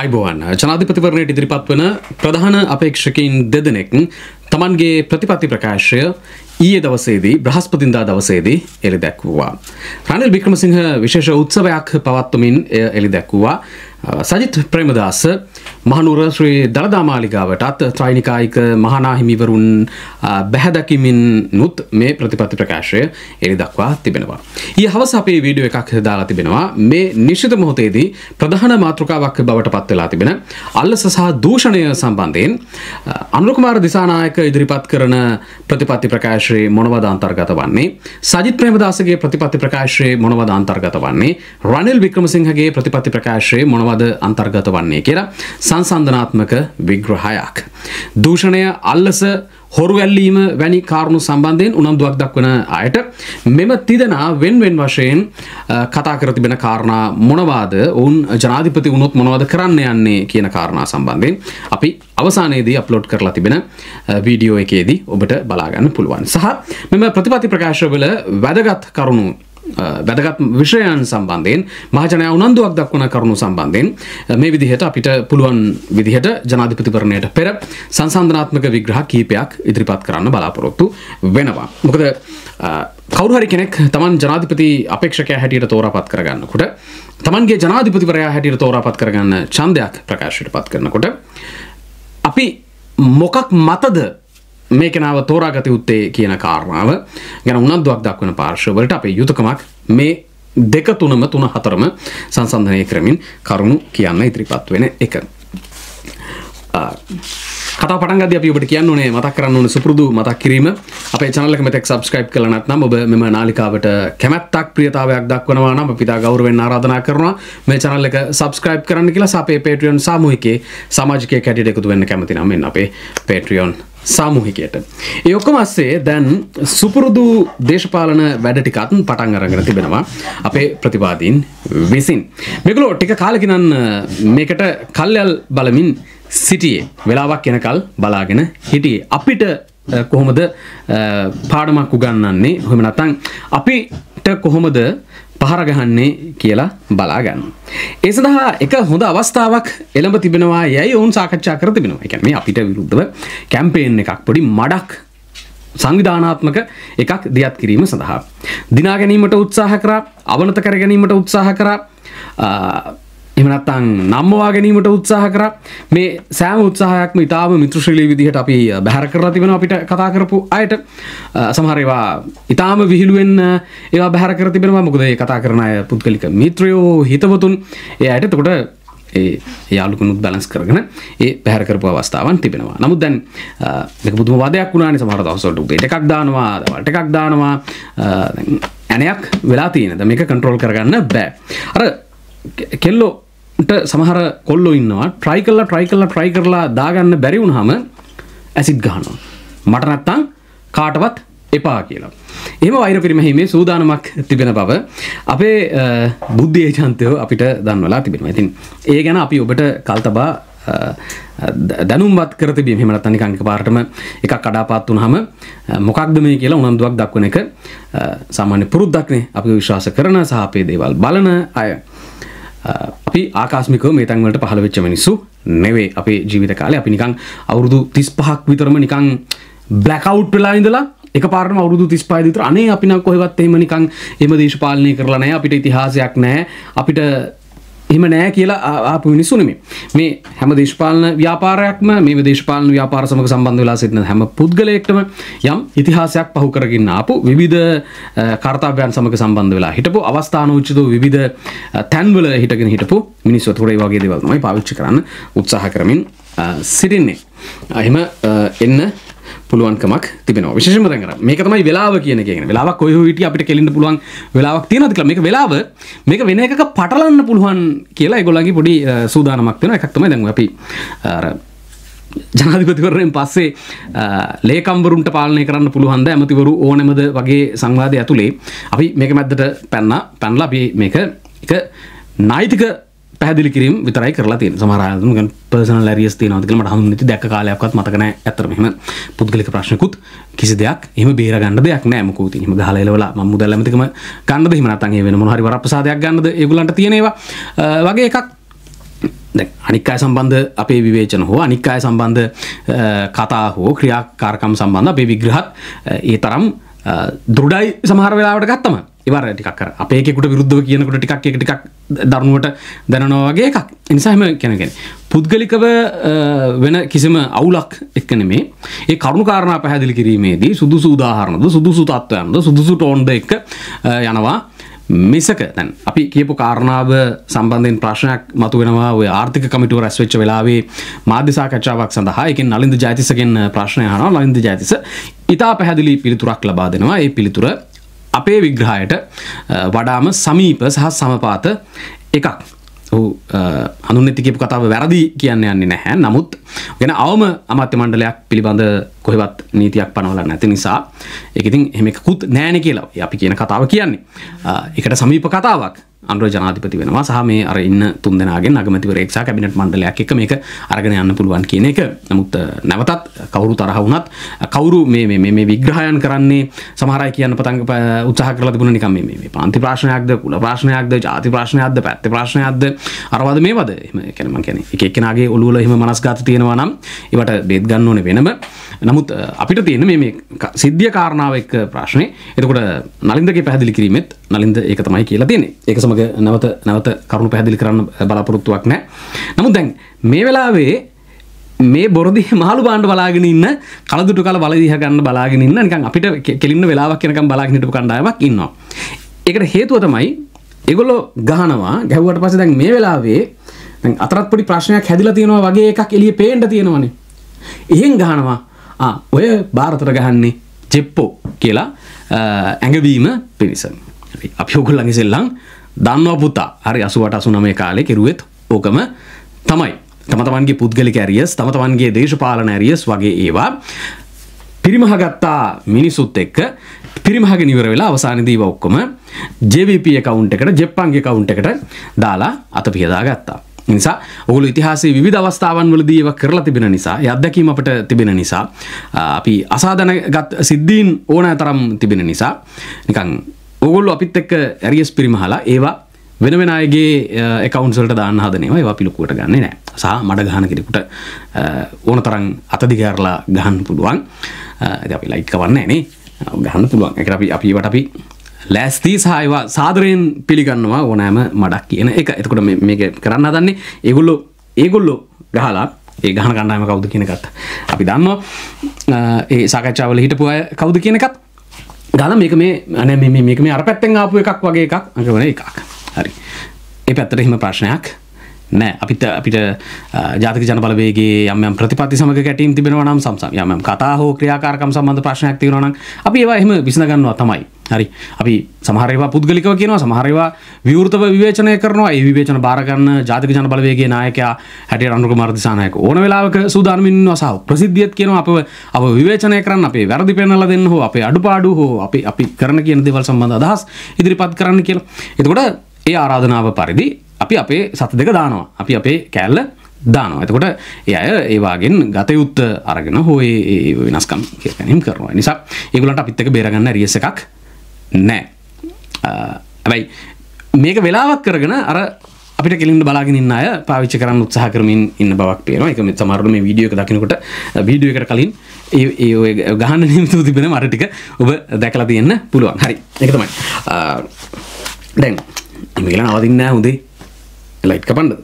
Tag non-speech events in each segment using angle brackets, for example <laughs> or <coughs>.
අයිබෝවන් ජනාධිපතිවරණයට ඉදිරිපත් වන ප්‍රධාන අපේක්ෂකයින් දෙදෙනෙක් තමන්ගේ ප්‍රතිපත්ති ප්‍රකාශය ඊයේ දවසේදී බ්‍රහස්පතින්දා දවසේදී එළි දැක්වූවා. රනිල් වික්‍රමසිංහ විශේෂ උත්සවයක් පවත්වමින් එය එළි දැක්වූවා. සජිත් ප්‍රේමදාස මහනුවර ශ්‍රී දළදා මාලිගාවටත් ත්‍රයිනිකායික මහනාහිමිවරුන් බැහැදකිමින් නුත් මේ ප්‍රතිපත්ති ප්‍රකාශය එළි දක්වා තිබෙනවා. ඊ හවස අපේ වීඩියෝ එකක් දාලා තිබෙනවා. මේ නිශ්චිත මොහොතේදී ප්‍රධාන මාතෘකාවක් බවට පත් වෙලා තිබෙන අල්ලස සහ දූෂණය සම්බන්ධයෙන් අනුකුමාර දිසානායක ඉදිරිපත් කරන ප්‍රතිපත්ති ප්‍රකාශයේ මොනවද අන්තර්ගත වන්නේ? සජිත් ප්‍රේමදාසගේ ප්‍රතිපත්ති ප්‍රකාශයේ මොනවද අන්තර්ගත වන්නේ? රනිල් වික්‍රමසිංහගේ ප්‍රතිපත්ති ප්‍රකාශයේ මොනවද මොනවද අන්තර්ගත වන්නේ කියලා සංසන්ධනාත්මක විග්‍රහයක්. දූෂණය අල්ලස හොරු ඇල්ලීම වැනි කාරුණු සම්බන්ධයෙන් උනන්දුවක් දක්වන අයට මෙම තිදෙනා වෙන්වෙන් වශයෙන් කතා කර තිබෙන කාරණා මොනවාද ඔවුන් ජනාධිපති වුණොත් මොනවද කරන්න යන්නේ කියන කාරණා සම්බන්ධයෙන් අපි අවසානයේදී අප්ලෝඩ් කරලා තිබෙන වීඩියෝ එකේදී ඔබට බලාගන්න පුළුවන් සහ මෙම ප්‍රතිපති ප්‍රකාශවල වැදගත් කරුණු වැදගත් විෂයන් සම්බන්ධයෙන් මහජනය උනන්දුවක් දක්වන කරුණු සම්බන්ධයෙන් මේ විදිහට අපිට පුළුවන් විදිහට ජනාධිපතිවරණයට පෙර සංසන්ධනාත්මක විග්‍රහ කීපයක් ඉදිරිපත් කරන්න බලාපොරොත්තු වෙනවා. මොකද කවුහරි කෙනෙක් තමන් ජනාධිපති අපේක්ෂකය හැටියට තෝරාපත් කරගන්නකොට තමන්ගේ ජනාධිපතිවරයා හැටියට තෝරාපත් කරගන්න චන්දයක් ප්‍රකාශයට පත් කරනකොට අපි මොකක් මතද මේ කෙනාව තෝරාගත යුත්තේ කියන කාරණාව ගැන උනන්දුවක් දක්වන පාර්ශවලට අපේ යුතුකමක් මේ දෙක තුනම තුන හතරම සංසන්ධනය කරමින් කරුණු කියන්න ඉදිරිපත් වෙන එක. කතා පටන්ගද අපි ඔබට කියන්න ඕනේ මතක් කරන්න ඕන සුපුරුදු මතක් කිරීම අපේ channel එක මෙතෙක් subscribe කරලා නැත්නම් ඔබ මෙම නාලිකාවට කැමැත්තක් ප්‍රියතාවයක් දක්වනවා නම් අපි තා ගෞරවයෙන් ආරාධනා කරනවා මේ channel එක subscribe කරන්න කියලා අපේ Patreon සාමූහිකයේ සමාජිකයෙක් හැටියට එකතු වෙන්න කැමති නම් මෙන්න අපේ Patreon සාමූහිකයට. ඒ ඔක්කොම අස්සේ දැන් සුපුරුදු දේශපාලන වැඩ ටිකත් පටන් අරගෙන තිබෙනවා අපේ ප්‍රතිවාදීන් විසින්. මේගොල්ලෝ ටික කාලෙකින් මේකට කල්යල් බලමින් සිටියේ වෙලාවක් එනකල් බලාගෙන හිටියේ. අපිට කොහොමද පාඩමක් උගන්වන්නේ? එහෙම නැත්නම් අපිට කොහොමද පහර ගහන්නේ කියලා බලාගන්න. ඒ සඳහා එක හොඳ අවස්ථාවක් එළඹ තිබෙනවා යැයි ඔවුන් සාකච්ඡා කර තිබෙනවා. ඒ කියන්නේ අපිට විරුද්ධව කැම්පේන් එකක් පොඩි මඩක් සංවිධානාත්මක එකක් දියත් කිරීම සඳහා. දිනා ගැනීමට උත්සාහ කරා, අවනත කර ගැනීමට උත්සාහ කරා. එමනත්තං නම්මවා ගැනීමට උත්සාහ කර මේ සෑම උත්සාහයක්ම ඉතාම මිත්‍රශීලී විදිහට අපි බැහර කරලා තිබෙන අපිට කතා කරපු අයට සමහරවා ඉතාම විහිළුවෙන් ඒවා බැහර කර තිබෙනවා මොකද ඒ කතා කරන අය පුද්ගලික මිත්‍රයෝ හිතවතුන් ඒ අයට තකොට ඒ යාලුකුණුත් බැලන්ස් කරගෙන ඒ පැහැර කරපු අවස්ථාවන් තිබෙනවා. නමුත් දැන් මේක පුදුම වාදයක් වුණානේ සමහර දවස්වලට උදේට එකක් දානවා, දවල්ට එකක් දානවා. ඇණයක් වෙලා තියෙනද මේක කන්ට්‍රෝල් කරගන්න බෑ. අර කෙල්ලෝ සමහර කොල්ලො ඉන්නවා ට්‍රයි කල්ලා ට්‍රයි කල්ලා ට්‍රයි කරලා දාගන්න බැරි වුණහම ඇසිත් ගහනවා. මට නැත්තං කාටවත් එපා කියලා. එම වෛර පිරිමහිමේ සූදානමක් තිබෙන බව අපේ බුද්ධ ඒජන්තයෝ අපිට දන්වලා තිබෙනවා. ඉතින් ඒ ගැන අපි ඔබට කල්තබා දැනුම්වත් කර තිබීම එහෙම නැත්නම් නිකන් එකපාරටම එකක් කඩාපාත් වුනහම මොකක්ද මේ කියලා උනන්දුවක් දක්වන එක සාමාන්‍ය පුරුද්දක්නේ අපි විශ්වාස කරන සහ අපේ දේවල් බලන අය. අපි ආකාස්මිකව මේ තැන්වලට පහළ වෙච්ච මිනිස්සු නෙවෙයි. අපේ ජීවිත කාලේ අපි නිකන් අවුරුදු 35ක් විතරම නිකන් බ්ලැක් අවුට් වෙලා ඉඳලා එක පාරම අවුරුදු 35 විතර අනේ අපි නම් කොහෙවත් එහෙම නිකන් එහෙම දේශපාලනය කරලා නැහැ. අපිට ඉතිහාසයක් නැහැ. අපිට එහෙම නෑ කියලා ආපු මිනිස්සු නෙමෙයි. මේ හැම දේශපාලන ව්‍යාපාරයක්ම මේ දේශපාලන ව්‍යාපාර සමග සම්බන්ධ වෙලා සිටින හැම පුද්ගලයෙක්ටම යම් ඉතිහාසයක් පහු කරගෙන ආපු විවිධ කාර්යයන් සමග සම්බන්ධ වෙලා හිටපු අවස්ථානෝචිත විවිධ තැන්වල හිටගෙන හිටපු මිනිස්සු උතුරේ වගේ දේවල් තමයි පාවිච්චි කරන්න උත්සාහ කරමින් සිටින්නේ. එහෙම එන්න පුළුවන්කමක් තිබෙනවා. විශේෂම දැන් අර මේක තමයි වෙලාව කියන එක. කියන්නේ වෙලාවක් කොයි හෝ හිටිය අපිට කෙලින්න පුළුවන් වෙලාවක් තියෙනවද කියලා. මේක වෙලාව මේක වෙන එකක පටලන්න පුළුවන් කියලා ඒගොල්ලන්ගේ පොඩි සූදානමක් තියෙනවා. එකක් තමයි දැන් අපි අර ජනාධිපතිවරණයෙන් පස්සේ ලේකම්වරුන්ට පාලනය කරන්න පුළුවන්ද ඇමතිවරු ඕනෙමද වගේ සංවාදය ඇතුළේ අපි මේක මැද්දට පැන්න පැන්ලා අපි මේක එක නයිතික පැදිලි කිරීම විතරයි කරලා තියෙන සමහරයන් පර්සනල් ඇරියස් තියෙනවද කියලා මට හඳුන්වන්නේ දැක්ක කාලයක්වත් මතක නැහැ. ඇත්තටම එහෙම පුද්ගලික ප්‍රශ්නකුත් කිසි දෙයක් එහෙම බේර ගන්න දෙයක් නැහැ මොකෝ තියෙන එහෙම ගහලා එලවලා මම මුදල් ඇමතිකම ගන්නද එහෙම නැත්නම් ඒ වෙන මොන හරි වරප්‍රසාදයක් ගන්නද ඒගොල්ලන්ට තියෙන ඒවා. වගේ එකක්. අනික් අය සම්බන්ධ අපේ විවේචන හෝ අනික් අය සම්බන්ධ කතා හෝ ක්‍රියාකාරකම් සම්බන්ධ අපේ විග්‍රහත් ඒ තරම් දෘඩයි සමහර වෙලාවට ගත්තම. ඉවර ටිකක් අපේකුට විරුද්ධව කියනකට ටිකක් එක ටිකක් දරුණුවට දැනනවාගේ එකක්. එනිසාහම කැනගෙන පුද්ගලිකව වෙන කිසිම අවුලක් එක්කන මේ ඒ කරුණු කාරණා පැහැදිලි කිරීමේදී සුදුසු උදාහරණද සුදුසු තත්ත්වයන්ද සුදුසු ටෝන්ද එක යනවා. මිසක දැන් අපි කියපු කාරණාව සම්බන්ධයෙන් ප්‍රශ්නයක් මතු වෙනවා ඔය ආර්ථික කමිටුව රැස් වෙච්ච වෙලාවේ මාධ්‍ය සාකච්ඡාවක් සඳහා. ඒකෙන් නලින්ද ජයතිසගෙන් ප්‍රශ්නය අහනවා නලින්ද ජයතිස. ඉතා පැහැදිලි පිළිතුරක් ලබා දෙනවා. ඒ පිළිතුර අපේ විග්‍රහයට වඩාම සමීප සහ සමපාත එකක්. හඳුන් ඇතිකපු කතාව වැරදි කියන්න යන්නේ නැහැ. නමුත් ගෙන අවම අමත්‍ය මණ්ඩලයක් පිළිබඳ කොහෙවත් නීතියක් පනවල නැති නිසා එකඉතින් එහෙමකුත් නෑන කියලා අපි කියන කතාව කියන්නේ. එකට සමීප කතාවක්. අන්ුව ජනාධිපති වෙනවා සහ මේ අර ඉන්න තුන් දෙනාගෙන් අගමතිවරේක්ෂා කැබිනට මණ්ඩලයක් එක මේක අරගෙන යන්න පුළුවන් කියන එක. නමුත් නැවතත් කවුරු තරහ වුණත් කවුරු මේ මේ විග්‍රහයන් කරන්නේ සමහරයි කියන්න පතන් උත්සාහ කරලා තිබුණ නිකම් මේ පාන්ති ප්‍රශ්නයක්ද කුල ප්‍රශ්නයක්ද ජාති ප්‍රශ්නයක්ද පැත්ත ප්‍රශ්නයක්ද අරවද මේ වද එම කැනම කැන එකක්නගේ ඔලුවල එහම මනස්ගත තියෙනවා නම් ඒවට බේත් ගන්න ඕන වෙනම. නමුත් අපිට තියෙන මේ සිද්ධිය කාරණාව එක් ප්‍රශ්නය එතකොට නලින්දගේ පැහදිලි කිරීමෙත් නලින්ද ඒක තමයි කියලා තියෙන්නේ. ඒක සමග නැවත නැවත කරුණු පැහැදිලි කරන්න බලාපොරොත්තුවක් නෑ. නමුත් දැන් මේ වෙලාවේ මේ බොරදි <laughs> මාළු බාණ්ඩ බලාගෙන ඉන්න කලදුටු කල බලදිහ ගන්න බලාගෙන ඉන්න නිකන් අපිට කෙලින්න වෙලාවක් යනකම් බලාගෙන හිටපු කණ්ඩායමක් ඉන්නවා. ඒකට හේතුව තමයි ඒගොල්ලෝ ගහනවා ගැහුවට පස්සේ දැන් මේ වෙලාවේ දැන් අතරත් පොඩි ප්‍රශ්නයක් හැදිලා තියෙනවා වගේ එකක් එළියේ පේන්න තියෙනවනේ. එහෙන් ගහනවා. ආ ඔය භාරතර ගහන්නේ ජෙප්පෝ කියලා ඇඟවීම පිණිස. අපි ඔගොල්ලන්ගේ සෙල්ලම් දන්නවා පුතා. හරි 88 89 කාලේ කෙරුවෙත් ඕකම තමයි. තම තමන්ගේ පුද්ගලික ඇරියස්, තම තමන්ගේ දේශපාලන ඇරියස් වගේ ඒවා පිරිමහගත්තා මිනිසුත් එක්ක පිරිමහගෙන ඉවර වෙලා අවසානයේදීව ඔක්කොම JVP account එකට, JEP account එකට දාලා අත පියදා ගත්තා. නිසා ඔගුල ඉතිහාසේ විධ අවස්ථාවන් වල දීව කරලා තිබෙන නිසා අත්දැකීම අපට තිබෙන නිසා අපි අසාධන ගත් සිද්ධීන් ඕනෑ තරම් තිබෙන නිසා නිකං ඔගොල්ලු අපිත් එක්ක ඇරියස් පිරිමහලා ඒවා වෙන වෙන අයගේ එකකවන්සල්ට දාන්න හදනවා ඒවා පිළිකුවට ගන්න නෑ. සහ මඩ ගහන කෙනෙකුට ඕන තරන් අතදිකරලා ගහන්න පුළුවන්. අපි ලයික් වන්න නේ ගහන්න පුළුවන්. එක අපි අපිවට අපි ලෑස්තිී සහයවා සාදරයෙන් පිළිගන්නවා ඕනෑම මඩක් කියන එක. එතකොට මේක කරන්න දන්නේ ඒගොල්ලො ඒගොල්ලො ගහලා ඒ ගහන කණ්ඩායම කවුද කියනකත් අපි දන්නවා. ඒ සාකච්ඡාවල හිටපු අය කවුද කියනකත් ගල මේක මේ අන මේක මේ අර පැත්තෙන් ආපු එකක් වගේ එකක්. අඟවන එකක්. හරි. ඒ පැත්තට හිම ප්‍රශ්නයක් නෑ. අපිට අපිට ජාතික ජනබලවේගේ යම් ප්‍රතිපත්ති සමග ගැටීම් තිබෙනවා නම් සම්සම් යම් කතා හෝ ක්‍රියාකාරකම් සම්බන්ධ ප්‍රශ්නයක් තියෙනවා නම් අපි ඒවා එහෙම විසඳගන්නවා තමයි. හරි. අපි සමහර ඒවා පුද්ගලිකව කියනවා සමහර ඒවා විවෘතව විවේචනය කරනවා. ඒ විවේචන බාර ගන්න ජාතික ජනබලවේගයේ නායකයා හැටියට අනුර කුමාර දිසානායක ඕන වෙලාවක සූදානම් ඉන්නවා සහ. ප්‍රසිද්ධියත් කියනවා අපව අප විවේචනය කරන්න අපේ වැරදි පෙන්නලා දෙන්න හෝ අපේ අඩුපාඩු හෝ අපි අපි කරන කියන දේවල් සම්බන්ධ අදහස් ඉදිරිපත් කරන්න කියලා. එතකොට ඒ ආරාධනාව පරිදි අපි අපේ සත දෙක දානවා. අපි අපේ කෑල්ල දානවා. එතකොට ඒ අය ඒවාගෙන් ගතයුත්ත අරගෙන හෝ ඒ වෙනස්කම් ගැනීම කරනවා. නිසා ඒගොල්ලන්ට අපිත් එක්ක බේරගන්න රියස් එකක් නෑ ඇබැයි මේක වෙලාවක් කරගෙන අර අපිට කෙලින්ට බලාගෙන ඉන්න අය පාවිච්ච කරන්න උත්සාහ කරමින් ඉන්න බවක් පේනවා එක සමරණ මේ වීඩියෝ එක දකිනකොට වීඩියෝ එකට කලින් ඒ ගහන්න නිමිතු තිබෙන මරටික ඔබ දැකලා තියෙන්න පුළුවන් හරි එක තමයි දැන් ඉමේල නවතින්න හොඳේ ලයිට්ක පණ්ඩ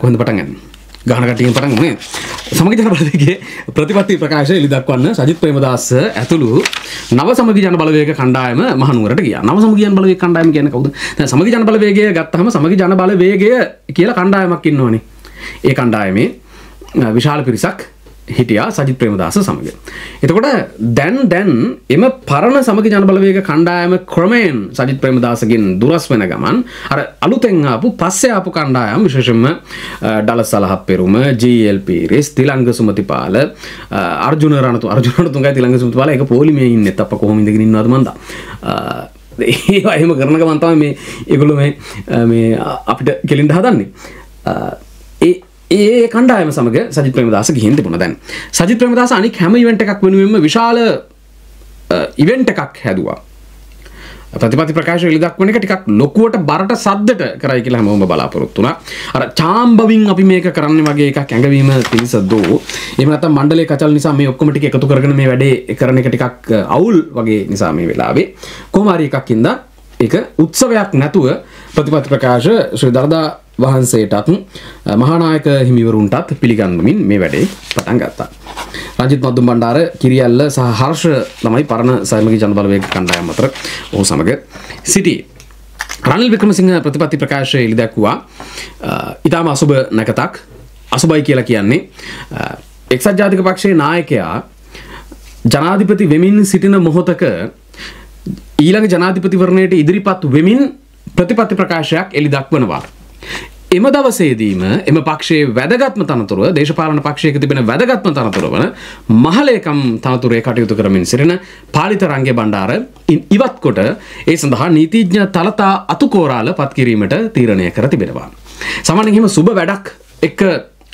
කොහොඳ පටන්ගන්න ගහනකටිය පටන් මේ සමග ජන බලවේගේ ප්‍රතිපත්ති ප්‍රකාශය එලි දක්වන්න සජිත් ප්‍රේමදාස ඇතුළු නව සමග ජන බලවේග කණ්ඩායම මහනුවරට ගියා. නව සමග ජන බලවේග කණ්ඩායම කියන්නේ කවුද? දැන් සමග ජන බලවේගය ගත්තහම සමග ජන බලවේගය කියලා කණ්ඩායමක් ඉන්නවනේ. ඒ කණ්ඩායමේ විශාල පිරිසක් හිටියා සජිත් ප්‍රේමදාස සමග. එතකොට දැන් දැන් එම පරණ සමග ජනබලවේග කණ්ඩායම ක්‍රමයෙන් සජිත් ප්‍රේමදාසගෙන් දුරස් වෙන ගමන් අර අලුතෙන් ආපු පස්සේ ආපු කණ්ඩායම් විශේෂයෙන්ම ඩල සලහක් පෙරුම GLP රෙස් තිලංග සුමතිපාල අර්ජුන රණතු අර්ජුන රණතුන්ගයි තිලංග සුමතිපාල එක පොලිමේ ඉන්නේ. අප්ප කොහොම ඉඳගෙන ඉන්නවද මන්දා? ඒවා එහෙම කරන ගමන් තමයි මේ ඒගොල්ලෝ මේ මේ අපිට කෙලින්ද හදන්නේ. ඒ ඒ කණ්ඩායම සමග සජිත් ප්‍රේමදාස ගිහින් තිබුණා දැන් සජිත් ප්‍රේමදාස අනික හැම ඉවෙන්ට් එකක් වෙනුවෙන්ම විශාල ඉවෙන්ට් එකක් හැදුවා ප්‍රතිපති ප්‍රකාශ එළිදක්වන එක ටිකක් ලොකුවට බරට සද්දට කරයි කියලා හැමෝම බලාපොරොත්තු වුණා. අර චාම්බවින් අපි මේක කරන්න වගේ එකක් ඇඟවීම පිළිසද්දෝ. එහෙම නැත්නම් මණ්ඩලයේ කචල් නිසා මේ ඔක්කොම ටික එකතු කරගෙන මේ වැඩේ කරන එක ටිකක් අවුල් වගේ නිසා මේ වෙලාවේ කොහොම හරි එකක් ඉඳලා ඒක උත්සවයක් නැතුව ප්‍රතිපත්ති ප්‍රකාශ ශ්‍රී දරදා වහන්සේටත් මහානායක හිමිවරුන්ටත් පිළිගන්වමින් මේ වැඩේ පටන් ගත්තා. රජිත් මද්දුම් බණ්ඩාර කිරියල්ල සහ හර්ෂ ළමයි පරණ සයමගේ ජනබලවේග කණ්ඩායම් අතර ඔහු සමග සිටි. රනිල් වික්‍රමසිංහ ප්‍රතිපත්ති ප්‍රකාශය එළි දැක්වුවා ඉතාම අසුභ නැකතක් අසුබයි කියලා කියන්නේ එක්සත් ජාතික පක්ෂයේ නායකයා ජනාධිපති වෙමින් සිටින මොහොතක ඊළඟ ජනාධිපතිවරණයට ඉදිරිපත් වෙමින් ප්‍රතිපත්ති ප්‍රකාශයක් එළි දක්වනවා. එම දවසේදීම එම පක්ෂයේ වැදගත්ම තනතුරුව දේශපාලන පක්ෂයක තිබෙන වැදගත්ම තනතුර වන මහලේකම් තනතුරේ කටයුතු කරමින් සිටින පාලිත රංගේ බණ්ඩාර ඉවත් කොට ඒ සඳහා නීතිඥ තලතා අතුකෝරාල පත්කිරීමට තීරණය කර තිබෙනවා. සමහරවිට එහෙම සුබ වැඩක් එක්ක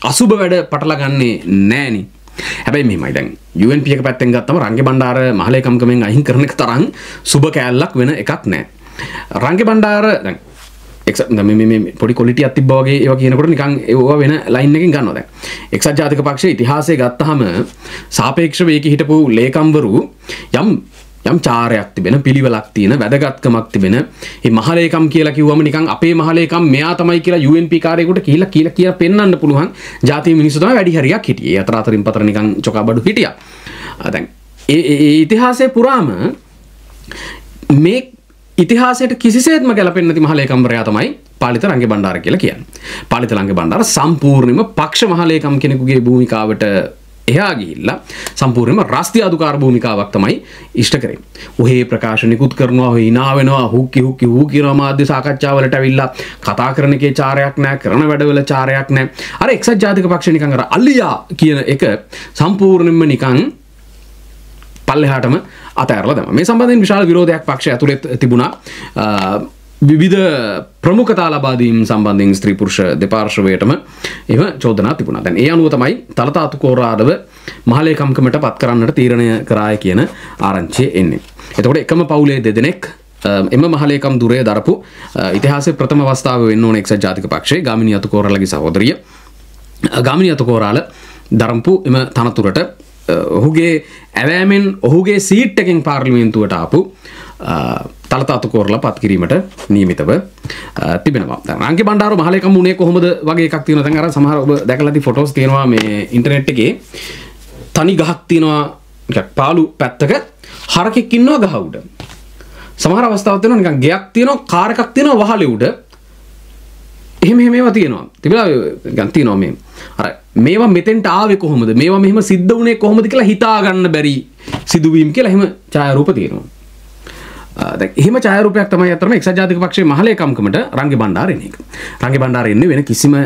අසුබ වැඩ පටලගන්නේ නෑනේ. හැබැයි මෙහෙමයි දැන් UNP එක පැත්තෙන් ගත්තම රංගේ බණ්ඩාර මහලේකම්කමෙන් අහිං කරන එක තරම් සුබ කෑල්ලක් වෙන එකක් නෑ. රංගේ බණ්ඩාර දැන් එක් පොඩි කොලිටිය අතිබ්බවගේ ඒව කියනකොට නිකං ඒවා වෙන ලයින් එකින් ගන්නවා දැන් එක්සත් ජාතික පක්ෂයේ ඉතිහාසය ගත්තහම සාපේක්ෂව ඒක හිටපු ලේකම්වරු යම් යම් චාරයක් තිබෙන පිළිවෙලක් තියෙන වැදගත්කමක් තිබෙන මේ මහලේකම් කියලා කිව්වම නිකන් අපේ මහලේකම් මෙයා තමයි කියලා UNP කාර්යයකට කියලා කියලා කියලා පෙන්වන්න පුළුවන් ජාතිය මිනිස්සු තමයි වැඩි හරියක් හිටියේ. අතර අතරින් පතර නිකන් චොකාබඩු හිටියා. දැන් ඒ ඒ ඉතිහාසයේ පුරාම මේ ඉතිහාසයට කිසිසේත්ම ගැලපෙන්නේ නැති මහලේකම්වරයා තමයි පාලිත රංගේ බණ්ඩාර කියලා කියන්නේ. පාලිත රංගේ බණ්ඩාර සම්පූර්ණයෙන්ම පක්ෂ මහලේකම් කෙනෙකුගේ භූමිකාවට එහා ගිහිල්ලා සම්පූර්ණයෙන්ම රාස්ත්‍රීය අධිකාර භූමිකාවක් තමයි ඉෂ්ට කරේ. ඔහේ ප්‍රකාශ නිකුත් කරනවා, hina වෙනවා, හුක්කි හුක්කි හු කියනවා මාධ්‍ය සාකච්ඡාවලට ඇවිල්ලා කතා කරන එකේ චාරයක් නැහැ, කරන වැඩවල චාරයක් නැහැ. අර එක්සත් ජාතික පක්ෂ නිකන් අර අල්ලියා කියන එක සම්පූර්ණයෙන්ම නිකන් පල්ලෙහාටම අතඇරලා දැම්මා. මේ සම්බන්ධයෙන් විශාල විරෝධයක් පක්ෂය ඇතුළේ තිබුණා. විවිධ ප්‍රමුඛතා ලබා දීම සම්බන්ධයෙන් ස්ත්‍රී පුරුෂ දෙපාර්ශ්වයටම එම චෝදනා තිබුණා. දැන් ඒ අනුව තමයි තලතාතු කෝරාදව මහලේකම්කමට පත් කරන්නට තීරණය කරාය කියන ආරංචිය එන්නේ. එතකොට එකම පවුලේ දෙදෙනෙක් එම මහලේකම් දුරේ දරපු ඉතිහාසයේ ප්‍රථම අවස්ථාව වෙන්න ඕන එක්සත් ජාතික පක්ෂයේ ගාමිණී අතුකෝරාලගේ සහෝදරිය ගාමිණී අතුකෝරාල දරම්පු එම තනතුරට ඔහුගේ ඇවෑමෙන් ඔහුගේ සීට් එකෙන් පාර්ලිමේන්තුවට ආපු තලතාතු කෝරලා පත් කිරීමට නියමිතව තිබෙනවා. දැන් රාංකි බණ්ඩාර මහලේකම් උනේ කොහොමද වගේ එකක් තියෙනවා. දැන් අර සමහර ඔබ දැකලා ඇති ෆොටෝස් තියෙනවා මේ ඉන්ටර්නෙට් එකේ තනි ගහක් තියෙනවා නිකන් පාළු පැත්තක හරකෙක් ඉන්නවා ගහ උඩ. සමහර අවස්ථාවක් තියෙනවා නිකන් ගෙයක් තියෙනවා කාර් එකක් තියෙනවා වහලේ උඩ. එහෙම එහෙම ඒවා තියෙනවා. තිබිලා නිකන් තියෙනවා මේ. අර මේවා මෙතෙන්ට ආවේ කොහොමද? මේවා මෙහෙම සිද්ධ වුණේ කොහොමද කියලා හිතා ගන්න බැරි සිදුවීම් කියලා එහෙම ඡායාරූප තියෙනවා. එහෙම ඡායාරූපයක් තමයි අතරම එක්සත් ජාතික පක්ෂයේ මහලේකම්කමට රංගේ බණ්ඩාර එන එක. රංගේ බණ්ඩාර එන්නේ වෙන කිසිම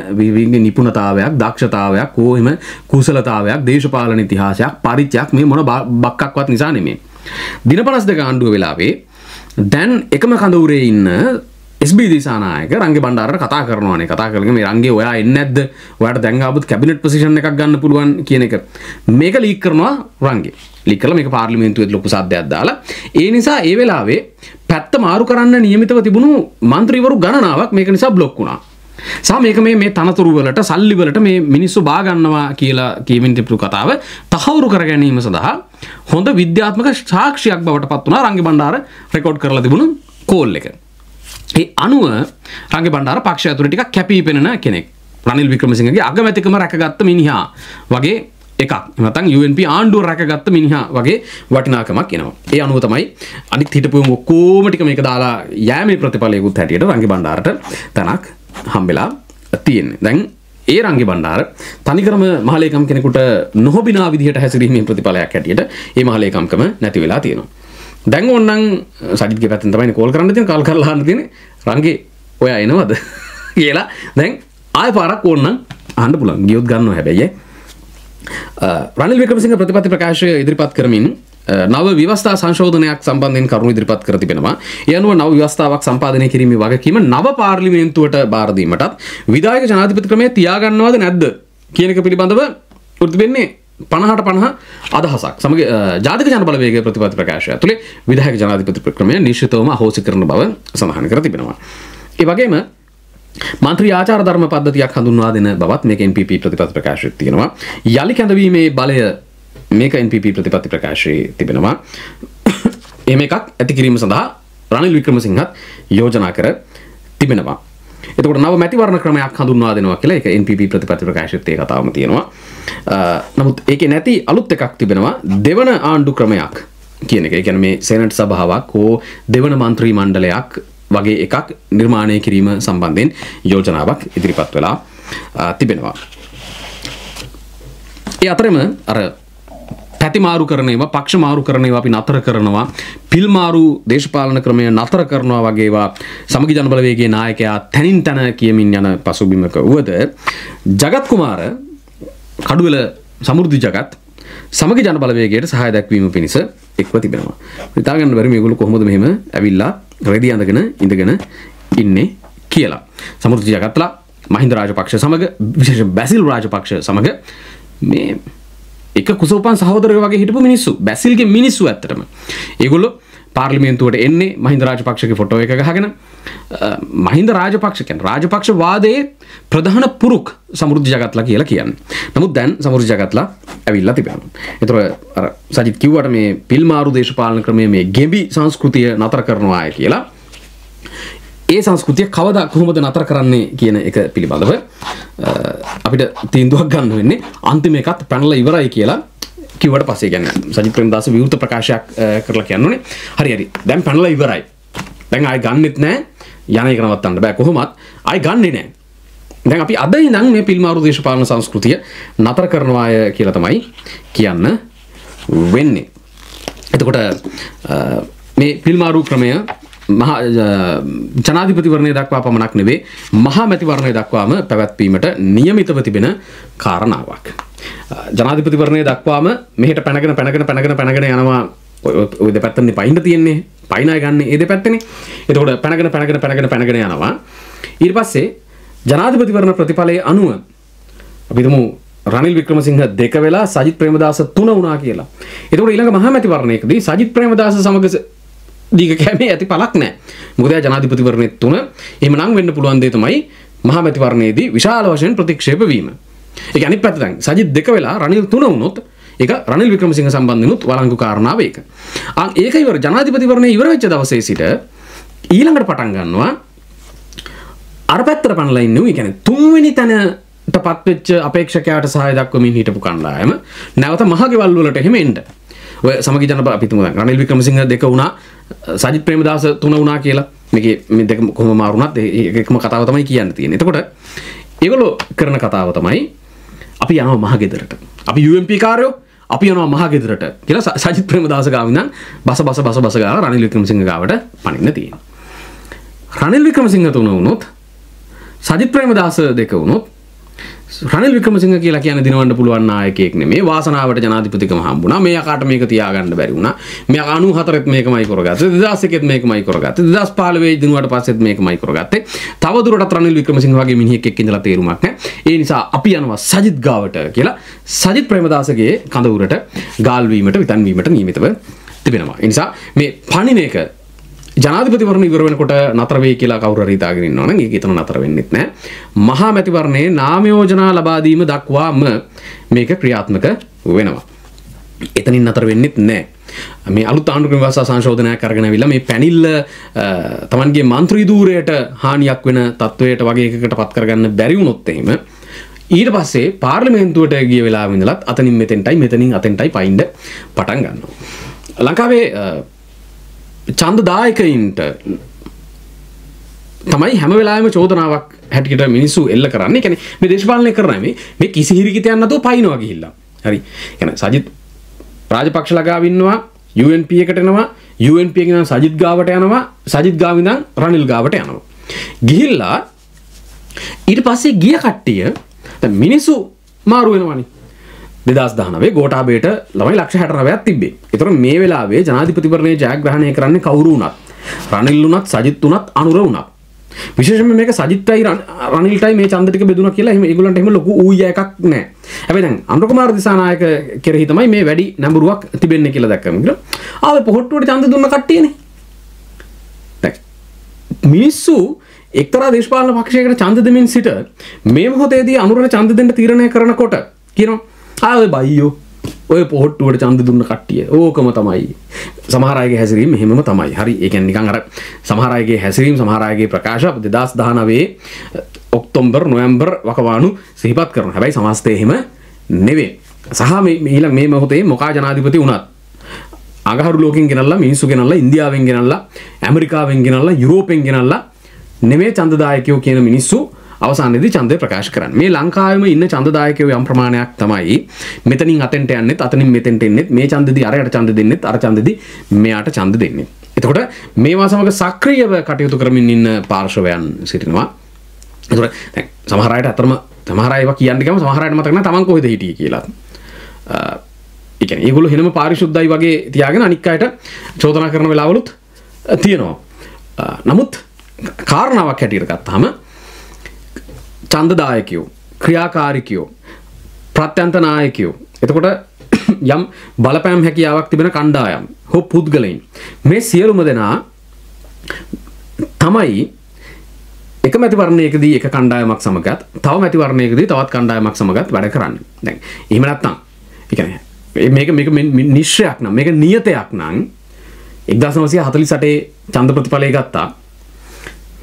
නිපුණතාවයක්, දක්ෂතාවයක්, හෝ එහෙම කුසලතාවයක්, දේශපාලන ඉතිහාසයක්, පරිචයක් මේ මොන බක්කක්වත් නිසා නෙමෙයි. දින 52 ආණ්ඩුව වෙලාවේ දැන් එකම කඳවුරේ ඉන්න ස්බි දිසානායක රංග බණ්ඩාර කතා කරනවානේ කතා කරගෙන මේ රංගේ ඔයා එන්නේ නැද්ද? ඔයාට දැන් ආපුත් කැබිනට් පොසිෂන් එකක් ගන්න පුළුවන් කියන එක. මේක ලීක් කරනවා රංගේ. ලීක් කළා මේක පාර්ලිමේන්තුවේ ලොකු සාද්දයක් දාලා. ඒ නිසා ඒ වෙලාවේ පැත්ත මාරු කරන්න නියමිතව තිබුණු മന്ത്രിවරු ගණනාවක් මේක නිසා බ්ලොක් වුණා. සහ මේක මේ මේ තනතුරුවලට සල්ලිවලට මේ මිනිස්සු බාගන්නවා කියලා කියමින් තිබුණු කතාව තහවුරු කර ගැනීම සඳහා හොඳ විද්‍යාත්මක සාක්ෂියක් බවට පත් වුණා රංගි බණ්ඩාර රෙකෝඩ් කරලා තිබුණු කෝල් එක. ඒ අනුව රංග බණ්ඩාර පක්ෂ ඇතුළේ ටිකක් කැපී පෙනෙන කෙනෙක්. රනිල් වික්‍රමසිංහගේ අගමැතිකම රැකගත්ත මිනිහා වගේ එකක් නැත්නම් UNP ආණ්ඩුව රැකගත්ත මිනිහා වගේ වටිනාකමක් එනවා. ඒ අනුව තමයි අනිත් හිටපු ඔක්කොම ටික මේක දාලා යෑමේ ප්‍රතිඵලයකුත් හැටියට රංග බණ්ඩාරට තැනක් හම්බෙලා තියෙන්නේ. දැන් ඒ රංගි බණ්ඩාර තනිකරම මහලේකම් කෙනෙකුට නොහොබිනා විදිහට හැසිරීමේ ප්‍රතිඵලයක් හැටියට ඒ මහලේකම්කම නැති වෙලා තියෙනවා. දැන් ඕන්නම් සඩිත්ගේ පැත්තෙන් තමයි කෝල් කරන්න තියෙන කල් කරලා අහන්න තියෙන්නේ රංගේ ඔයා එනවද? <laughs> කියලා. දැන් ආය පාරක් ඕන්නම් අහන්න පුළුවන්. ගියොත් ගන්නවා හැබැයි රනිල් වික්‍රමසිංහ ප්‍රතිපත්ති ප්‍රකාශය ඉදිරිපත් කරමින් නව විවස්ථා සංශෝධනයක් සම්බන්ධයෙන් කරුණු ඉදිරිපත් කර තිබෙනවා. ඒ අනුව නව ව්‍යවස්ථාවක් සම්පාදනය කිරීමේ වගකීම නව පාර්ලිමේන්තුවට බාර දීමටත් විධායක ජනාධිපති ක්‍රමය තියාගන්නවද නැද්ද කියන එක පිළිබඳව වෘත්ති වෙන්නේ පණහට පණහ අදහසක් සමග ජාතික ජන බලවේග ප්‍රතිපත්ති ප්‍රකාශය ඇතුළේ විධායක ජනාධිපති ප්‍රක්‍රමය නිශ්චිතවම අහෝසි කරන බව සඳහන් කර තිබෙනවා. ඒ වගේම මන්ත්‍රී ආචාර ධර්ම පද්ධතියක් හඳුන්වා දෙන බවත් මේක NPP ප්‍රතිපත්ති ප්‍රකාශයේ තියෙනවා. යලි කැඳවීමේ බලය මේක NPP ප්‍රතිපත්ති ප්‍රකාශයේ තිබෙනවා. එහෙම එකක් ඇති කිරීම සඳහා රනිල් වික්‍රමසිංහත් යෝජනා කර තිබෙනවා. එතකොට නව මැතිවරණ ක්‍රමයක් හඳුන්වා දෙනවා කියලා ඒක NPP ප්‍රතිපත්ති ප්‍රකාශයත් ඒ කතාවම තියෙනවා. නමුත් ඒකේ නැති අලුත් එකක් තිබෙනවා දෙවන ආණ්ඩු ක්‍රමයක් කියන එක. ඒ කියන්නේ මේ සෙනට් සභාවක් හෝ දෙවන මන්ත්‍රී මණ්ඩලයක් වගේ එකක් නිර්මාණය කිරීම සම්බන්ධයෙන් යෝජනාවක් ඉදිරිපත් වෙලා තිබෙනවා. ඒ අතරම අර පැතිමාරු කරනවා පක්ෂ මාරු කරනවා අපි නතර කරනවා පිල් මාරු දේශපාලන ක්‍රමය නතර කරනවා වගේවා සමගි ජන බලවේගයේ නායකයා තැනින් තැන කියමින් යන පසුබිමක වුවද ජගත් කුමාර කඩුවල සමෘද්ධි ජගත් සමග ජන බලවේගයට සහය දැක්වීම පිණිස එක්ව තිබෙනවා. හිතාගන්න බැරි මේගොල්ලෝ කොහොමද මෙහෙම ඇවිල්ලා රෙදි අඳගෙන ඉඳගෙන ඉන්නේ කියලා. සමෘද්ධි ජගත්ලා මහින්ද රාජපක්ෂ සමග විශේෂ බැසිල් රාජපක්ෂ සමග මේ එක කුසෝපන් සහෝදරය වගේ හිටපු මිනිස්සු බැසිල්ගේ මිනිස්සු ඇත්තටම. ඒගොල්ලො පාර්ලිමේන්තුවට එන්නේ මහින්ද රාජපක්ෂගේ ෆොටෝ එක ගහගෙන. මහින්ද රාජපක්ෂකයන් රාජපක්ෂ වාදයේ ප්‍රධාන පුරුක් සමෘද්ධ ජගත්ලා කියලා කියන්න. නමුත් දැන් සමෘද්ධ ජගත්ලා ඇවිල්ලා තිබෙන එතුර සජිත් කිව්වට මේ පිල්මාරු දේශපාලන ක්‍රමය මේ ගෙබි සංස්කෘතිය නතර කරනවාය කියලා ඒ සංස්කෘතිය කවද කොහොමද නතර කරන්නේ කියන එක පිළිබඳව අපිට තීන්දුවක් ගන්න වෙන්නේ අන්තිම එකත් පැනලා ඉවරයි කියලා කිවට පසේ ගැන සජි ප්‍රේමදාස විවෘත ප්‍රකාශයක් කරලා කියන්නනේ. හරි හරි. දැන් පැනලා ඉවරයි. දැන් ආයි ගන්නෙත් නෑ. යන එක නවත්තන්න බෑ. කොහොමත් ආයි ගන්නෙ නෑ. දැන් අපි අද ඉඳන් මේ පිල්මාරු දේශපාලන සංස්කෘතිය නතර කරනවාය කියලා තමයි කියන්න වෙන්නේ. එතකොට මේ පිල්මාරු ක්‍රමය මහා ජනාධිපතිවරණය දක්වා පමණක් නෙවේ මහා මැතිවරණය දක්වාම පැවැත්වීමට නියමිතව තිබෙන කාරණාවක්. ජනාධිපතිවරණය දක්වාම මෙහට පැනගෙන පැනගෙන පැනගෙන පැනගෙන යනවා ඔය දෙපැත්තන්නේ පයින්ට තියෙන්නේ පයිනා ගන්න ඒ දෙපැත්තනේ එතකොට පැනගෙන පැනගෙන පැනගෙන පැනගෙන යනවා ඊට පස්සේ ජනාධිපතිවරණ ප්‍රතිඵලයේ අනුව අපිතුමු රනිල් වික්‍රමසිංහ දෙක වෙලා සජිත් ප්‍රේමදාස තුන වුණා කියලා. එතකොට ඊළඟ මහා මැතිවරණයකදී සජිත් ප්‍රේමදාස සමග දීක කෑමේ ඇති පලක් නෑ මොකද ජනාධිපතිවරණය තුන එම නම් වෙන්න පුළුවන් දේ තමයි මහා මැතිවරණයේදී විශාල වශයෙන් ප්‍රතික්ෂේප වීම. ඒක අනිත් පැත්තෙන් සජිත් දෙක වෙලා රනිල් තුන වුණොත් ඒක රනිල් වික්‍රමසිංහ සම්බන්ධනුත් වළංගු කාරණාව ඒක. අන් ඒක ඉවර ජනාධිපතිවරණය ඉවර වෙච්ච දවසේ සිට ඊළඟට පටන් ගන්නවා අර පැත්තට පැනලා ඉන්නේ. ඒ කියන්නේ තුන්වෙනි තැන පත්වෙච්ච අපේක්ෂකයාට සහය දක්වමින් හිටපු කණ්ඩායම නැවත මහගෙවල් වලට එහෙම එන්න. ඔය සමගි ජන අපිතුම රනිල් වික්‍රමසිංහ දෙක වුණා සජිත් ප්‍රේමදාස තුන වුණා කියලා මේක මේ දෙක කොහොම මාරුණත් ඒකම කතාව තමයි කියන්න තියෙන්නේ. එතකොට ඒගොල්ලෝ කරන කතාව තමයි අපි යනවා මහගෙදරට. අපි UMP කාරයෝ අපි යනවා මහගෙදරට කියලා සජිත් ප්‍රේමදාස ගාව ඉඳන් බස බස බස බස ගාලා රනිල් වික්‍රමසිංහ ගාවට පනින්න තියෙනවා. රනිල් වික්‍රමසිංහ තුන වුණොත් සජිත් ප්‍රේමදාස දෙක වුණොත් රනිල් වික්‍රමසිංහ කියලා කියන දිනවන්න පුළුවන් නායකයෙක් නෙමේ. වාසනාවට ජනාධිපතිකම හම්බුණා. මේ අකාට මේක තියාගන්න බැරි වුණා. මේ 94ත් මේකමයි කරගත්තේ. 2001ත් මේකමයි කරගත්තේ. 2015 වෙයි දිනුවට පස්සෙත් මේකමයි කරගත්තේ. තව දුරටත් රනිල් වික්‍රමසිංහ වගේ මිනිහෙක් එක්ක ඉඳලා තේරුමක් නැහැ. ඒ නිසා අපි යනවා සජිත් ගාවට කියලා. සජිත් ප්‍රේමදාසගේ කඳවුරට ගාල් වීමට විතන් වීමට නියමිතව තිබෙනවා. ඒ නිසා මේ පණින එක ජනාධිපතිවරණ ඉවර වෙනකොට නතර වෙයි කියලා කවුරු හරි හිතාගෙන ඉන්නවනම් ඒක එතන නතර වෙන්නෙත් නෑ. මහා මැතිවරණයේ නාම යෝජනා ලබා දීම දක්වාම මේක ක්‍රියාත්මක වෙනවා. එතනින් නතර වෙන්නෙත් නෑ. මේ අලුත් ආණ්ඩුක්‍රම ව්‍යවස්ථා සංශෝධනයක් අරගෙන අවිල්ලා මේ පැනිල්ල තමන්ගේ මන්ත්‍රී ධූරයට හානියක් වෙන තත්වයට වගේ එකකට පත් කරගන්න බැරි වුණොත් එහෙම ඊට පස්සේ පාර්ලිමේන්තුවට ගිය වෙලාවෙ ඉඳලත් අතනින් මෙතෙන්ටයි මෙතනින් අතෙන්ටයි පයින්ඩ පටන් ගන්නවා. ලංකාවේ චන්දදායකයින්ට තමයි හැම වෙලාම චෝදනාවක් හැටියට මිනිස්සු එල්ල කරන්නේ. කැන මේ දේශපාලනය කරනම මේ කිසි හිරිකිතයන් නතු පයිනවා ගිහිල්ලා. හරි. එන සජිත් රාජපක්ෂ ලගාවින්නවා UNP එකටනවා UNP එකෙන් සජිත් ගාවට යනවා සජිත් ගාවින්දන් රනිල් ගාවට යනවා. ගිහිල්ලා ඊට පස්සේ ගිය කට්ටිය මිනිස්සු මාරු වෙනවනේ. දෙදස් දානවේ ගෝටාබේට ළමයි ලක්ෂ හැටනවයක් තිබේ එතර මේ වෙලාවේ ජනාධිපතිවරණය ජයග්‍රහණය කරන්න කවුරු වුණත් රනිල්ලුනත් සජිත් වනත් අනුර වුණත් විශේෂම මේක සජිත්තයි රනිල්ටයි මේ චන්දටික බෙදුණ කියලා එහෙම ඒගොල්ලන්ට එහෙම ලොකු ඌය එකක් නැහැ. හැබැයි දැන් අනුර කුමාර දිසානායක කෙරෙහි තමයි මේ වැඩි නැඹුරුවක් තිබෙන්නේ කියලා දැක්කම කියලා. ආවේ පොහොට්ටුවට ඡන්ද දුන්න කට්ටියනේ. දැන් මිනිස්සු එක්තරා දේශපාලන පක්ෂයකට ඡන්ද දෙමින් සිට මේ මොහොතේදී අනුරට ඡන්ද දෙන්න තීරණය කරනකොට කියනවා ආවේ බයියෝ. ඔය පොහොට්ටුවට චන්ද දුන්න කට්ටිය. ඕකම තමයි. සමහරයගේ හැසිරීම මෙහෙමම තමයි. හරි ඒ කියන්නේ නිකන් අර සමහරයගේ හැසිරීම සමහරයගේ ප්‍රකාශ 2019 ඔක්තෝබර් නොවැම්බර් වකවානු සිහිපත් කරන හැබැයි සමස්තය එහෙම නෙවෙයි. සහ මේ ඊළඟ මේ මොහොතේ මොකා ජනාධිපති වුණත් අගහරු ලෝකෙන් ගෙනල්ලා මිනිස්සු ගෙනල්ලා ඉන්දියාවෙන් ගෙනල්ලා ඇමරිකාවෙන් ගෙනල්ලා යුරෝපෙන් ගෙනල්ලා නෙමේ ඡන්දදායකයෝ කියන මිනිස්සු අවසානයේදී ඡන්දය ප්‍රකාශ කරන්නේ. මේ ලංකාවේම ඉන්න ඡන්දදායකයෝ යම් ප්‍රමාණයක් තමයි මෙතනින් අතෙන්ට යන්නෙත් අතනින් මෙතෙන්ට එන්නෙත් මේ ඡන්දෙදී අරයට ඡන්ද දෙන්නෙත් අර ඡන්දෙදී මෙයාට ඡන්ද දෙන්නෙත්. එතකොට මේවා සමග සක්‍රියව කටයුතු කරමින් ඉන්න පාර්ශවයන් සිටිනවා. එතකොට දැන් සමහර අයට අතරම සමහර අයව කියන්න ගියාම සමහර අයට මතක නැහැ තමන් කොහෙද හිටියේ කියලා. ඒ කියන්නේ ඒගොල්ලෝ වෙනම පාරිශුද්ධයි වගේ තියාගෙන අනික් අයට චෝදනා කරන වෙලාවලුත් තියෙනවා. නමුත් කාරණාවක් හැටියට ගත්තාම ඡන්දදායකයෝ ක්‍රියාකාරිකයෝ ප්‍රත්‍යන්ත නායකයෝ එතකොට <coughs> යම් බලපෑම් හැකියාවක් තිබෙන කණ්ඩායම් හෝ පුද්ගලයින්. මේ සියලුම දෙනා තමයි එක මැතිවරණයකදී එක කණ්ඩායමක් සමගත් තව මැතිවරණයකදී තවත් කණ්ඩායමක් සමගත් වැඩ කරන්න. දැන් එහෙම නැත්නම් ඒ කියන්නේ මේක මේක නිශ්චයක් නම් මේක නියතයක් නම් 1948 ඡන්ද ප්‍රතිඵලය ගත්තා.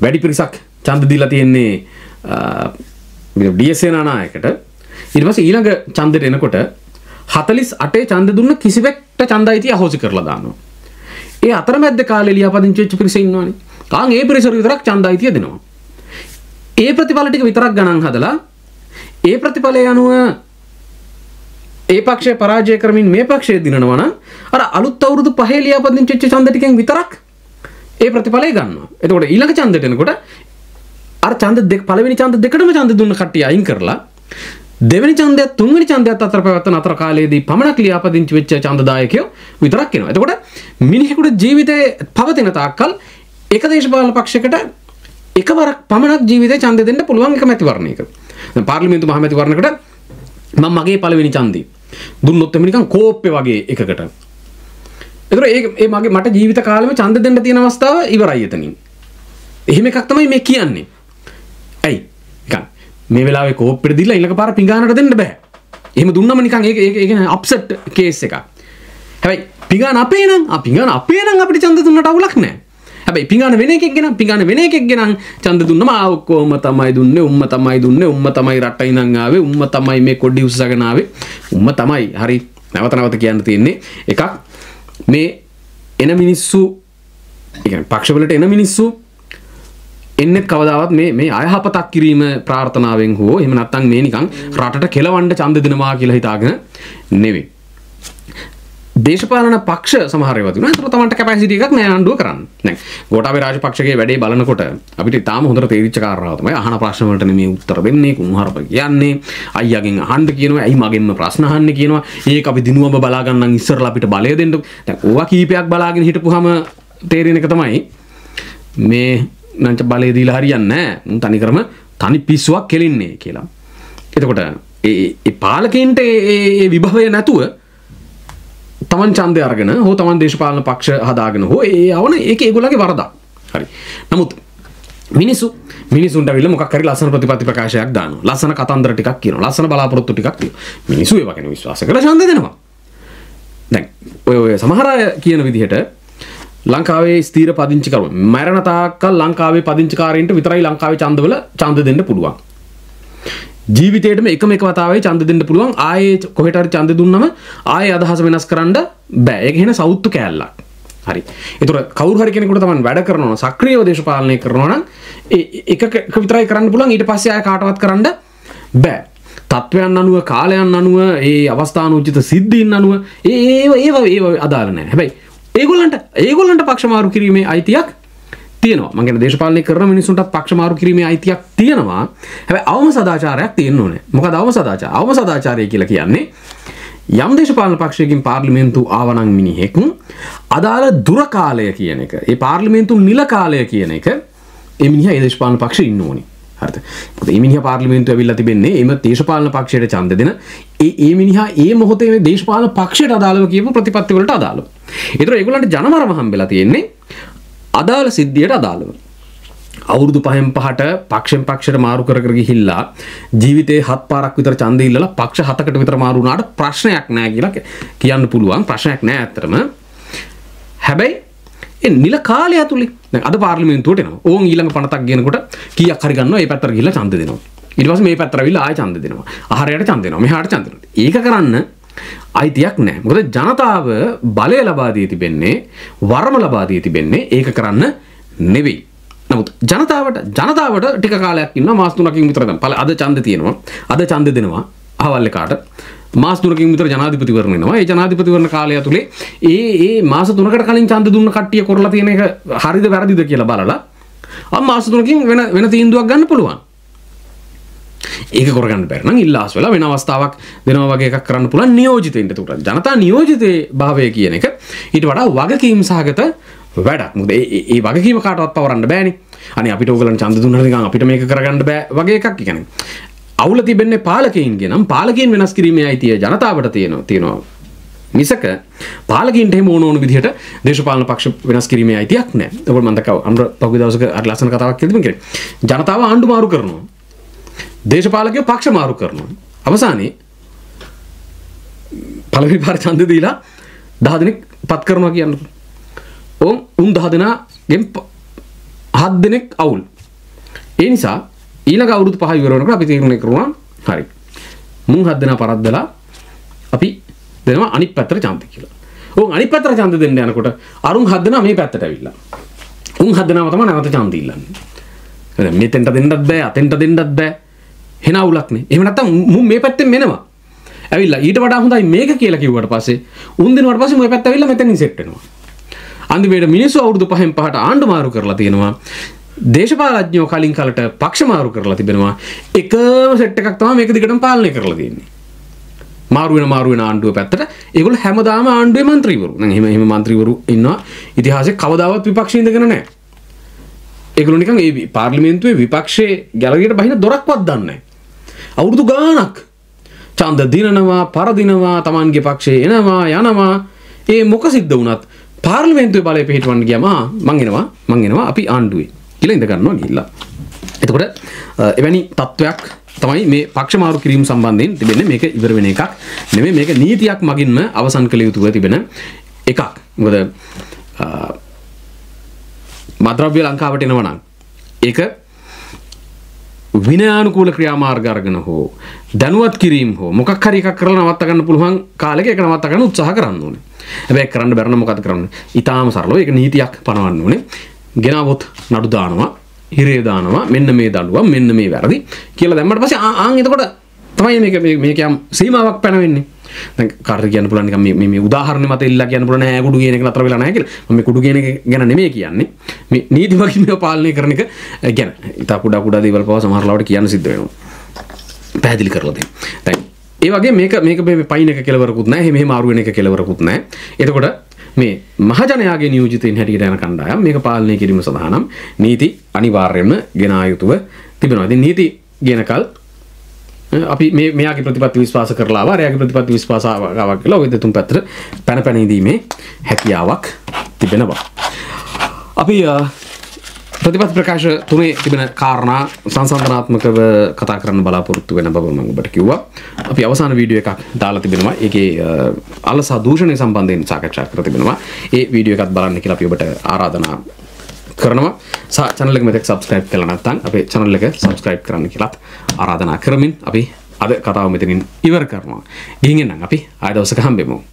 වැඩි පිරිසක් ඡන්ද දීලා තියෙන්නේ ඩියසේන නායකට ඊට පස්සේ ඊළඟ ඡන්දෙට එනකොට 48 ඡන්ද දුන්න කිසිවෙක්ට ඡන්ද අයිතිය අහෝසි කරලා දානවා. ඒ අතරමැද්ද කාලේ ලියාපදිංචි වෙච්ච පිරිස ඉන්නවනේ. කාන් ඒ පිරිසට විතරක් ඡන්ද අයිතිය දෙනවා. ඒ ප්‍රතිඵල ටික විතරක් ගණන් හදලා ඒ ප්‍රතිඵලය අනුව ඒ පක්ෂය පරාජය කරමින් මේ පක්ෂය දිනනවා නම් අර අලුත් අවුරුදු පහේ ලියාපදිංචි වෙච්ච ඡන්ද ටිකෙන් විතරක් ඒ ප්‍රතිඵලය ගන්නවා. එතකොට ඊළඟ ඡන්දෙට එනකොට අර ඡන්ද දෙක පළවෙනි ඡන්ද දෙකටම ඡන්ද දුන්න කට්ටිය අයින් කරලා දෙවෙනි ඡන්දයත් තුන්වෙනි ඡන්දයත් අතර පැවැත්වෙන අතර කාලයේදී පමණක් ලියාපදිංචි වෙච්ච ඡන්දදායකයෝ විතරක් එනවා. එතකොට මිනිහෙකුට ජීවිතේ පවතින තාක්කල් එක දේශපාලන පක්ෂයකට එකවරක් පමණක් ජීවිතේ ඡන්ද දෙන්න පුළුවන් එක මැතිවරණයක. දැන් පාර්ලිමේන්තු මහමැතිවරණයකට මම මගේ පළවෙනි ඡන්දේ දුන්නොත් එමෙ නිකන් කෝප්පේ වගේ එකකට. ඒතර ඒ මගේ මට ජීවිත කාලෙම ඡන්ද දෙන්න තියෙන අවස්ථාව ඉවරයි එතනින්. එහෙම එකක් තමයි මේ කියන්නේ. ඇයි නිකන් මේ වෙලාවේ කෝප්පෙට දීලා ඊළඟ පාර පිඟානට දෙන්න බෑ. එහෙම දුන්නම නිකන් ඒක ඒක කියන්නේ අප්සෙට් කේස් එකක්. හැබැයි පිඟාන අපේ නම් ආ පිඟාන අපේ නම් අපිට ඡන්ද දුන්නට අවුලක් නැහැ. හැබැයි පිඟාන වෙන එකෙක් ගෙන පිඟාන වෙන එකෙක් ගෙන ඡන්ද දුන්නම ආ ඔක්කොම තමයි දුන්නේ උම්ම තමයි දුන්නේ උම්ම තමයි රට ඉඳන් ආවේ උම්ම තමයි මේ කොඩි උස්සගෙන ආවේ උම්ම තමයි හරි නැවත නැවත කියන්න තියෙන්නේ එකක් මේ එන මිනිස්සු ඒ කියන්නේ පක්ෂවලට එන මිනිස්සු එන්නෙත් කවදාවත් මේ මේ අයහපතක් කිරීම ප්‍රාර්ථනාවෙන් හෝ එහෙම නැත්නම් මේ නිකන් රටට කෙලවන්න ඡන්ද දෙනවා කියලා හිතාගෙන නෙවෙයි. දේශපාලන පක්ෂ සමහර ඒවා තිබුණා. ඒතර තමන්ට කැපැසිටි එකක් නෑ ආණ්ඩුව කරන්න. දැන් ගෝඨාභය රාජපක්ෂගේ වැඩේ බලනකොට අපිට තාම හොඳට තේරිච්ච කාරණාව තමයි අහන ප්‍රශ්න වලට නෙමෙයි උත්තර දෙන්නේ කුණුහරුප කියන්නේ. අයියාගෙන් අහන්න කියනවා. ඇයි මගෙන්ම ප්‍රශ්න අහන්නේ කියනවා. ඒක අපි දිනුවම බලා ගන්න ඉස්සරලා අපිට බලය දෙන්න. දැන් ඕවා කීපයක් බලාගෙන හිටපුවාම තේරෙන එක තමයි මේ නංච බලය දීලා හරියන්නේ නැහැ. තනිකරම තනි පිස්සුවක් කෙලින්නේ කියලා. එතකොට ඒ පාලකයින්ට ඒ විභවය නැතුව තමන් ඡන්දය අරගෙන හෝ තමන් දේශපාලන පක්ෂ හදාගෙන හෝ ඒ යවන ඒක ඒගොල්ලන්ගේ වරදක්. හරි. නමුත් මිනිස්සු මිනිසුන්ට ඇවිල්ලා මොකක් හරි ලස්සන ප්‍රතිපත්ති ප්‍රකාශයක් දානවා. ලස්සන කතන්දර ටිකක් කියනවා. ලස්සන බලාපොරොත්තු ටිකක් කියනවා. මිනිස්සු ඒව ගැන විශ්වාස කරලා ඡන්දය දෙනවා. දැන් ඔය ඔය සමහර අය කියන විදිහට ලංකාවේ ස්තීර පදිංචිකරු මැරණ තාක්කල් ලංකාවේ පදිංචිකාරයින්ට විතරයි ලංකාවේ ඡන්දවල ඡන්ද දෙන්න පුළුවන්. ජීවිතේටම එකම එක වතාවේ ඡන්ද දෙන්න පුළුවන් ආයේ කොහෙට හරි ඡන්ද දුන්නම ආයේ අදහස වෙනස් කරන්න බෑ. ඒක එහෙන සෞත්තු කෑල්ලක්. හරි. ඒතර කවුරු හරි කෙනෙකුට තමයි වැඩ කරනවා සක්‍රියව දේශපාලනය කරනවා නම් එක එක විතරයි කරන්න පුළුවන් ඊට පස්සේ ආය කාටවත් කරන්න බෑ. තත්වයන් අනුව කාලයන් අනුව ඒ අවස්ථානෝචිත සිද්ධීන් අනුව ඒ ඒව ඒව ඒව අදාළ නැහැ. හැබැයි ඒගොල්ලන්ට ඒගොල්ලන්ට පක්ෂමාරු කිරීමේ අයිතියක් තියෙනවා. මගේ දේශපාලනය කරන මිනිසුන්ට පක්ෂමාරු කිරීමේ අයිතියක් තියෙනවා. හැබැයි අවම සදාචාරයක් තියෙන්න ඕනේ. මොකද අවම සදාචාර අවම සදාචාරය කියලා කියන්නේ යම් දේශපාලන පක්ෂයකින් පාර්ලිමේන්තු ආවනං මිනිහෙක් අදාළ දුර කාලය කියන එක ඒ පාර්ලිමේන්තු නිල කාලය කියන එක ඒ මිනිහා ඒ දේශපාලන පක්ෂේ ඉන්න ඕනේ. හරිද? මොකද ඒ මිනිහා පාර්ලිමේන්තුවේ ඇවිල්ලා තිබෙන්නේ එම දේශපාලන පක්ෂයට ඡන්ද දෙන ඒ ඒ මිනිහා ඒ මොහොතේ මේ දේශපාලන පක්ෂයට අදාළව කියපු ප්‍රතිපත්ති වලට අදාළව. ඒතර ඒගොල්ලන්ට ජනමරම හම්බෙලා තියෙන්නේ අදාළ සිද්ධියට අදාළව. අවුරුදු පහෙන් පහට පක්ෂෙන් පක්ෂයට මාරු කර කර ගිහිල්ලා ජීවිතේ හත් පාරක් විතර ඡන්දය ඉල්ලලා පක්ෂ හතකට විතර මාරු වුණාට ප්‍රශ්නයක් නැහැ කියලා කියන්න පුළුවන් ප්‍රශ්නයක් නැහැ ඇත්තටම හැබැයි ඒ නිල කාලය ඇතුලේ දැන් අද පාර්ලිමේන්තුවට එනවා. ඕන් ඊළඟ පනතක් ගෙනකොට කීයක් හරි ගන්නවා ඒ පැත්තට ගිහිල්ලා ඡන්ද දෙනවා. ඊට පස්සේ මේ පැත්තට අවිල්ලා ආයෙ ඡන්ද දෙනවා. අහරයට ඡන්ද දෙනවා. මෙහාට ඡන්ද දෙනවා. ඒක කරන්න අයිතියක් නැහැ. මොකද ජනතාව බලය ලබා දී තිබෙන්නේ වරම ලබා දී තිබෙන්නේ ඒක කරන්න නෙවෙයි. නමුත් ජනතාවට ජනතාවට ටික කාලයක් ඉන්න මාස තුනකින් විතර දැන්. පළ අද ඡන්ද තියෙනවා. අද ඡන්ද දෙනවා. අහවල් එකාට. මාස තුනකින් විතර ජනාධිපතිවරණ එනවා ඒ ජනාධිපතිවරණ කාලය ඇතුලේ ඒ ඒ මාස තුනකට කලින් ඡන්ද දුන්න කට්ටිය කරලා තියෙන එක හරිද වැරදිද කියලා බලලා ආ මාස තුනකින් වෙන වෙන තීන්දුවක් ගන්න පුළුවන්. ඒක කරගන්න බැරි නම් ඉල්ලාස් වෙලා වෙන අවස්ථාවක් දෙනවා වගේ එකක් කරන්න පුළුවන් නියෝජිතයින්ට උට. ජනතා නියෝජිතේ භාවය කියන එක ඊට වඩා වගකීම් සහගත වැඩක්. මොකද ඒ ඒ වගකීම කාටවත් පවරන්න බෑනේ. අනේ අපිට ඕගලන් ඡන්ද දුන්නා නිකන් අපිට මේක කරගන්න බෑ වගේ එකක්. කියන්නේ අවුල තිබෙන්නේ පාලකයින්ගේ නම් පාලකයින් වෙනස් කිරීමේ අයිතිය ජනතාවට තියෙනවා තියෙනවා මිසක පාලකින්ට එහෙම ඕන ඕන විදිහට දේශපාලන පක්ෂ වෙනස් කිරීමේ අයිතියක් නැහැ. ඒකවල මම දක්ව අම්ර පහුගිය දවසක අර ලස්සන කතාවක් කියලා තිබුණේ. ජනතාව ආණ්ඩු මාරු කරනවා. දේශපාලකයෝ පක්ෂ මාරු කරනවා. අවසානයේ පළවෙනි පාර ඡන්ද දීලා 10 දෙනෙක් පත් කරනවා කියන්න. ඕම් උන් 10 දෙනාගෙන් 7 දෙනෙක් අවුල්. ඒ නිසා ඊළඟ අවුරුදු පහ ඉවර වෙනකොට අපි තීරණය කරුණා හරි. මුන් 7 දෙනා පරද්දලා අපි දෙනවා අනිත් පැත්තට ඡන්ද කියලා. උන් අනිත් පැත්තට ඡන්ද දෙන්න යනකොට අරුන් 7 දෙනා මේ පැත්තට ඇවිල්ලා. උන් 7 දෙනාම තමයි නැවත ඡන්ද ඉල්ලන්නේ. දැන් මෙතෙන්ට දෙන්නත් බෑ අතෙන්ට දෙන්නත් බෑ. හෙන අවුලක්නේ. එහෙම නැත්තම් මුන් මේ පැත්තෙන් මෙනවා. ඇවිල්ලා ඊට වඩා හොඳයි මේක කියලා කිව්වට පස්සේ උන් දෙනවට පස්සේ මේ පැත්ත ඇවිල්ලා මෙතනින් සෙට් වෙනවා. අන්තිමේට මිනිස්සු අවුරුදු පහෙන් පහට ආණ්ඩු මාරු කරලා තියෙනවා. දේශපාලඥෝ කලින් කලට පක්ෂ මාරු කරලා තිබෙනවා. එකම සෙට් එකක් තමයි මේක දිගටම පාලනය කරලා තියෙන්නේ. මාරු වෙන මාරු වෙන ආණ්ඩුව පැත්තට. ඒගොල්ලෝ හැමදාම ආණ්ඩුවේ മന്ത്രിවරු. නම් එහෙම එහෙම മന്ത്രിවරු ඉන්නවා. ඉතිහාසයේ කවදාවත් විපක්ෂේ ඉඳගෙන නැහැ. ඒගොල්ලෝ නිකන් ඒ පාර්ලිමේන්තුවේ විපක්ෂයේ ගැලවියට බහින දොරක්වත් දන්නේ නැහැ. අවුරුදු ගාණක් ඡන්ද දිනනවා පරදිනවා Tamanගේ පක්ෂේ එනවා යනවා. ඒ මොක සිද්ධ වුණත් පාර්ලිමේන්තුවේ බලය පිටවන්න ගියාම මං එනවා මං එනවා අපි ආණ්ඩුවේ. කියලා ඉඳ ගන්නවා ගිහිල්ලා. එතකොට එවැනි තත්වයක් තමයි මේ පක්ෂ මාරු කිරීම සම්බන්ධයෙන් තිබෙන්නේ මේක ඉවර වෙන එකක් නෙමෙයි මේක නීතියක් මගින්ම අවසන් කළ යුතුව තිබෙන එකක්. මොකද මද්‍රව්‍ය ලංකාවට එනවා නම් ඒක විනයානුකූල ක්‍රියාමාර්ග අරගෙන හෝ දැනුවත් කිරීම හෝ මොකක් හරි එකක් කරලා නවත්ත ගන්න පුළුවන් කාලෙක ඒක නවත්ත ගන්න උත්සාහ කරන්න ඕනේ. හැබැයි කරන්න බැරි නම් මොකද කරන්නේ? ඊටාම සරලව ඒක නීතියක් පනවන්න ඕනේ. ගෙනාවොත් නඩු දානවා, හිරේ දානවා, මෙන්න මේ දඬුවම්, මෙන්න මේ වැරදි කියලා දැම්මට පස්සේ ආන් එතකොට තමයි මේක මේක යම් සීමාවක් පැනවෙන්නේ. දැන් කාටද කියන්න පුළුවන් නිකන් මේ මේ උදාහරණ මත ඉල්ලා කියන්න පුළුවන් නෑ කුඩු කියන එක නතර වෙලා නැහැ කියලා. මම මේ කුඩු කියන එක ගැන නෙමෙයි කියන්නේ. මේ නීති වගකීම පාලනය කරන එක ගැන. ඉතා කුඩා කුඩා දේවල් පවා සමහර ලාවට කියන්න සිද්ධ වෙනවා. පැහැදිලි කරලා දෙන්න. දැන් ඒ වගේ මේක මේක මේ පයින් එක කෙලවරකුත් නැහැ. එහෙම එහෙම අරු වෙන එක කෙලවරකුත් නැහැ. එතකොට මේ මහජනයාගේ නියෝජිතයින් හැටියට යන කණ්ඩායම් මේක පාලනය කිරීම සඳහා නම් නීති අනිවාර්යයෙන්ම ගෙනා යුතුව තිබෙනවා. ඉතින් නීති ගෙනකල් අපි මේ මෙයාගේ ප්‍රතිපත්ති විශ්වාස කරලා ආවා. එයාගේ ප්‍රතිපත්ති විශ්වාසාවක් කියලා ඔය දෙතුන් පැත්තට පැන පැන ඉදීමේ හැකියාවක් තිබෙනවා. අපි ප්‍රතිපත් ප්‍රකාශ තුනේ තිබෙන කාරණා සංසන්ධනාත්මකව කතා කරන්න බලාපොරොත්තු වෙන බව මම ඔබට කිව්වා. අපි අවසාන වීඩියෝ එකක් දාලා තිබෙනවා. ඒකේ අලස දූෂණය සම්බන්ධයෙන් සාකච්ඡා කර තිබෙනවා. ඒ වීඩියෝ එකත් බලන්න කියලා අපි ඔබට ආරාධනා කරනවා සා channel එක මෙතෙක් subscribe කරලා නැත්නම් අපේ channel එක subscribe කරන්න කියලාත් ආරාධනා කරමින් අපි අද කතාව මෙතනින් ඉවර කරනවා. ගිහින් එන්නම් අපි ආය දවසක හම්බෙමු.